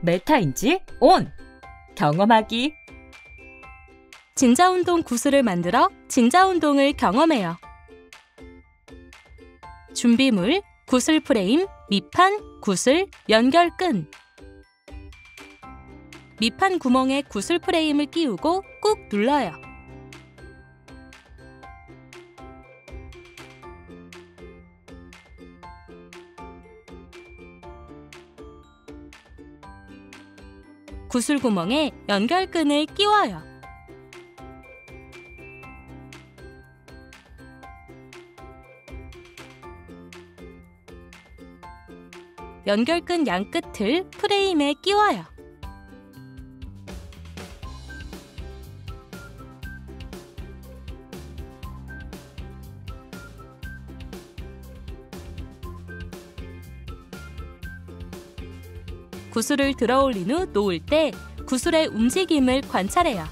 메타인지 온! 경험하기. 진자운동 구슬을 만들어 진자운동을 경험해요. 준비물, 구슬 프레임, 밑판, 구슬, 연결끈. 밑판 구멍에 구슬 프레임을 끼우고 꾹 눌러요. 구슬 구멍에 연결끈을 끼워요. 연결끈 양 끝을 프레임에 끼워요. 구슬을 들어 올린 후 놓을 때 구슬의 움직임을 관찰해요.